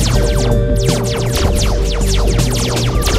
Thank you.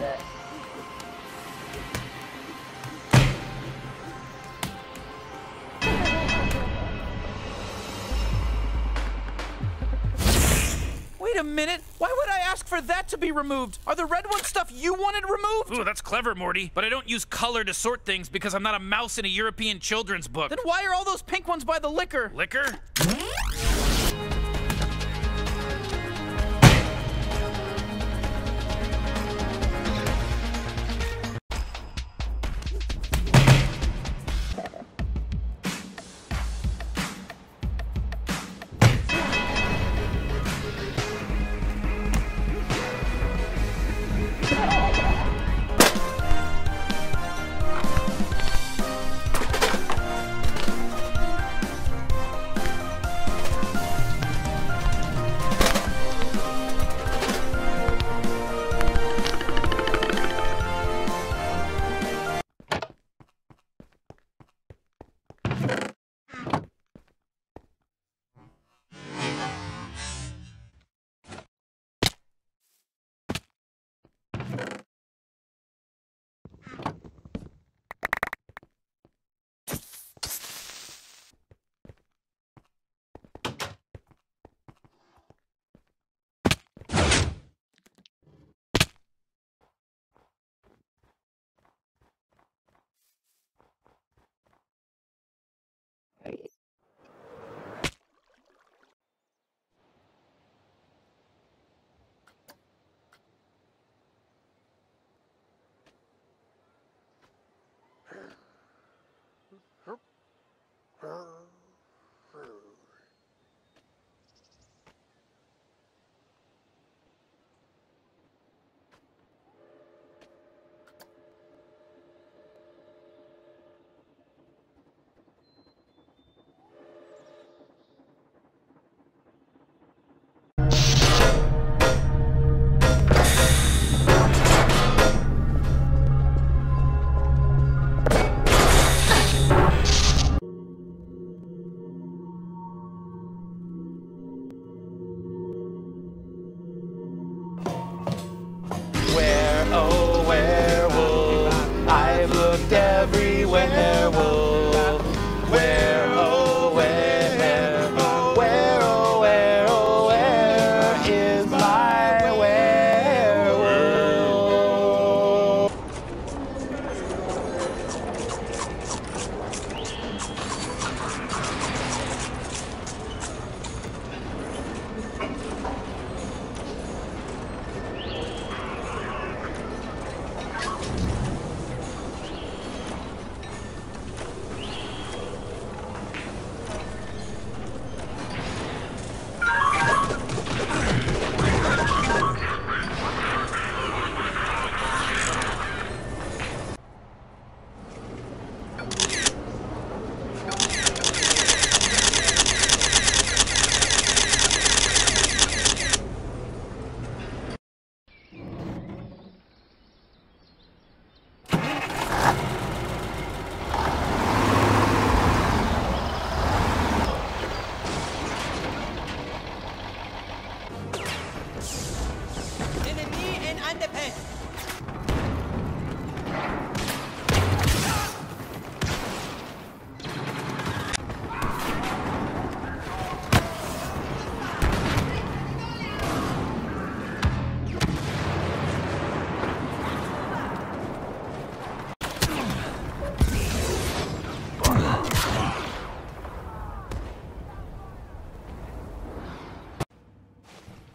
that. Wait a minute. Why would I ask for that to be removed? Are the red ones stuff you wanted removed? Ooh, that's clever, Morty. But I don't use color to sort things because I'm not a mouse in a European children's book. Then why are all those pink ones by the liquor? Liquor?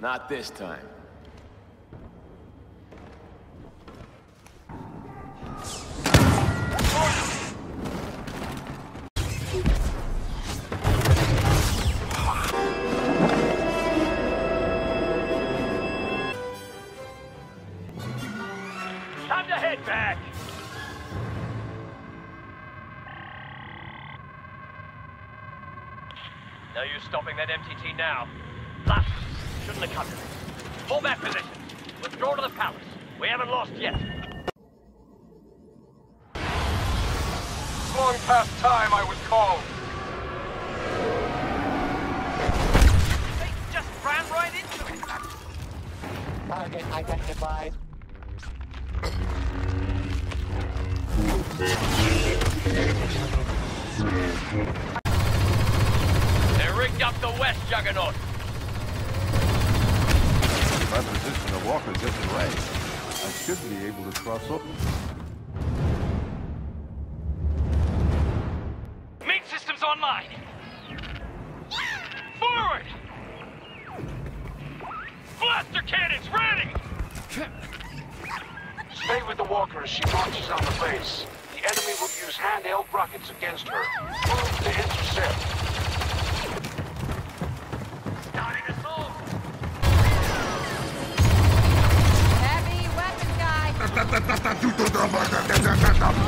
Not this time. Time to head back! No use stopping that MTT now. Last shouldn't have come. Hold that position. Withdraw to the palace. We haven't lost yet. Long past time I was called. They just ran right into it. Target identified. They're rigged up the west, Juggernaut. If I position a walker this way, I should be able to cross over. Main systems online. Forward! Blaster cannons ready! Stay with the walker as she launches on the base. The enemy will use handheld rockets against her. Move to intercept.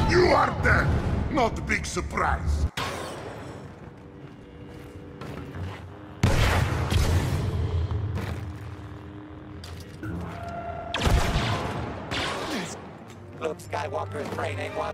You are dead! Not a big surprise. Luke Skywalker's training was...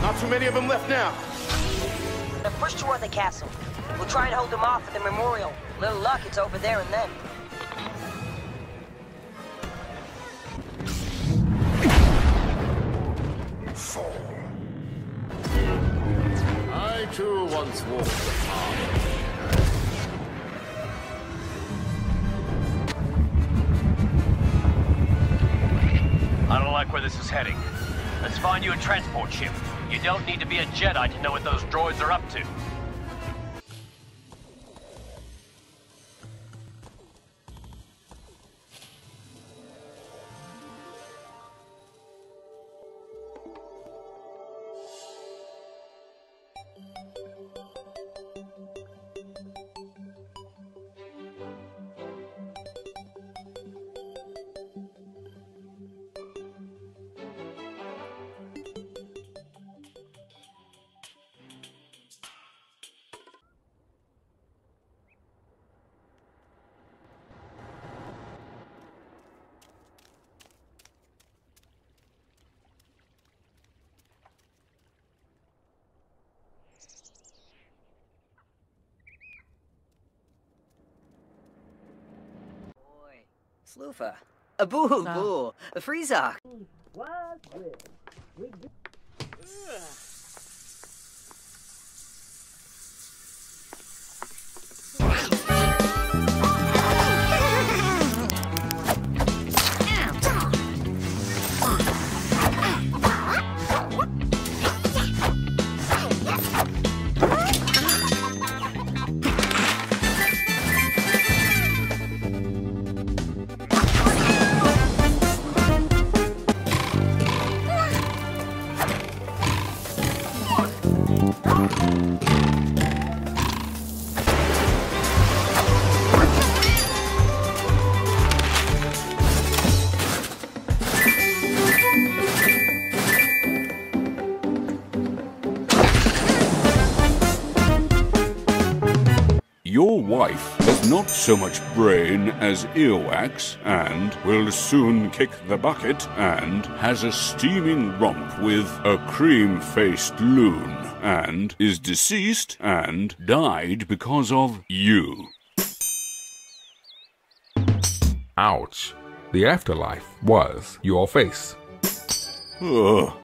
Not too many of them left now. Now push toward the castle. We'll try and hold them off at the memorial. Little luck, it's over there and then. I too once walked the path. This is heading. Let's find you a transport ship. You don't need to be a Jedi to know what those droids are up to. Sloofa. A boo boo. A Freezok. Thank you. Your wife has not so much brain as earwax, and will soon kick the bucket, and has a steaming romp with a cream faced loon, and is deceased, and died because of you. Ouch. The afterlife was your face. Ugh.